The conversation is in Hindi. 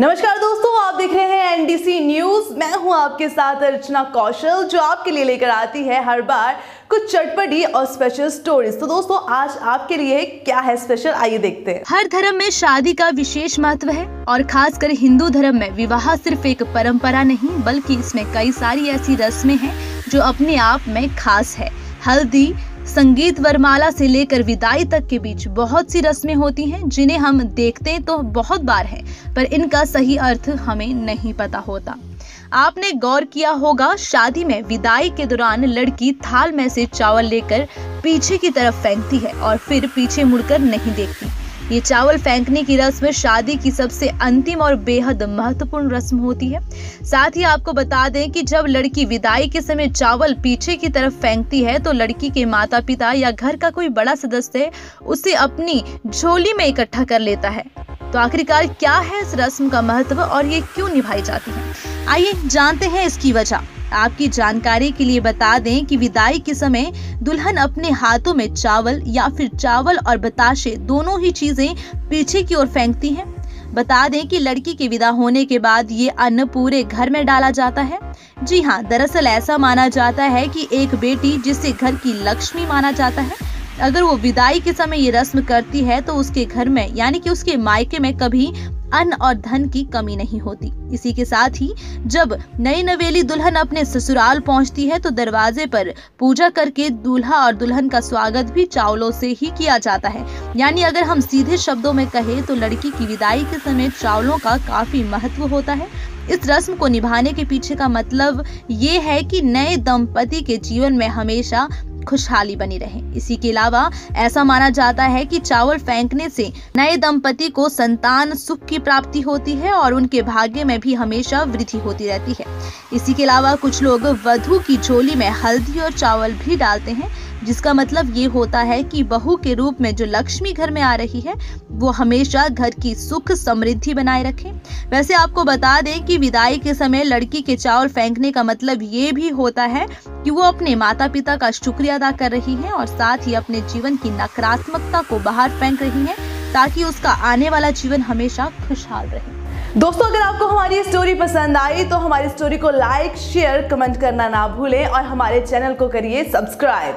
नमस्कार दोस्तों, आप देख रहे हैं एनडीसी न्यूज़ मैं हूँ आपके साथ अर्चना कौशल, जो आपके लिए लेकर आती है हर बार कुछ चटपटी और स्पेशल स्टोरीज तो दोस्तों, आज आपके लिए क्या है स्पेशल आइए देखते हैं। हर धर्म में शादी का विशेष महत्व है, और खासकर हिंदू धर्म में विवाह सिर्फ़ एक परंपरा नहीं, बल्कि इसमें कई सारी ऐसी रस्में हैं, जो अपने आप में खास है। हल्दी संगीत वरमाला से लेकर विदाई तक के बीच बहुत सी रस्में होती हैं, जिन्हें हम देखते तो बहुत बार हैं, पर इनका सही अर्थ हमें नहीं पता होता। आपने गौर किया होगा, शादी में विदाई के दौरान लड़की थाल में से चावल लेकर पीछे की तरफ़ फेंकती है और फिर पीछे मुड़कर नहीं देखती। ये चावल फेंकने की रस्म शादी की सबसे अंतिम और बेहद महत्वपूर्ण रस्म होती है। साथ ही आपको बता दें कि जब लड़की विदाई के समय चावल पीछे की तरफ़ फेंकती है तो लड़की के माता पिता या घर का कोई बड़ा सदस्य उसे अपनी झोली में इकट्ठा कर लेता है। तो आखिरकार क्या है इस रस्म का महत्व और ये क्यों निभाई जाती है? आइए जानते हैं इसकी वजह। आपकी जानकारी के लिए बता दें कि विदाई के समय दुल्हन अपने हाथों में चावल या फिर चावल और बताशे दोनों ही चीज़ें पीछे की ओर फेंकती हैं। बता दें कि लड़की के विदा होने के बाद ये अन्न पूरे घर में डाला जाता है। जी हाँ दरअसल ऐसा माना जाता है कि एक बेटी जिसे घर की लक्ष्मी माना जाता है, अगर वो विदाई के समय ये रस्म करती है तो उसके घर में, यानी कि उसके मायके में कभी अन्न और धन की कमी नहीं होती। इसी के साथ ही जब नई नवेली दुल्हन अपने ससुराल पहुँचती है तो दरवाजे पर पूजा करके दूल्हा और दुल्हन का स्वागत भी चावलों से ही किया जाता है। यानी अगर हम सीधे शब्दों में कहें तो लड़की की विदाई के समय चावलों का काफ़ी महत्व होता है। इस रस्म को निभाने के पीछे का मतलब ये है कि नए दंपति के जीवन में हमेशा खुशहाली बनी रहे। इसी के अलावा ऐसा माना जाता है कि चावल फेंकने से नए दंपति को संतान, सुख की प्राप्ति होती है और उनके भाग्य में भी हमेशा वृद्धि होती रहती है। इसी के अलावा कुछ लोग वधु की झोली में हल्दी और चावल भी डालते हैं, जिसका मतलब ये होता है कि बहू के रूप में जो लक्ष्मी घर में आ रही है, वो हमेशा घर की सुख समृद्धि बनाए रखे। वैसे आपको बता दें कि विदाई के समय लड़की के चावल फेंकने का मतलब ये भी होता है कि वो अपने माता पिता का शुक्रिया अदा कर रही हैं और साथ ही अपने जीवन की नकारात्मकता को बाहर फेंक रही हैं ताकि उसका आने वाला जीवन हमेशा खुशहाल रहे। दोस्तों, अगर आपको हमारी स्टोरी पसंद आई तो हमारी स्टोरी को लाइक शेयर कमेंट करना ना भूलें और हमारे चैनल को करिए सब्सक्राइब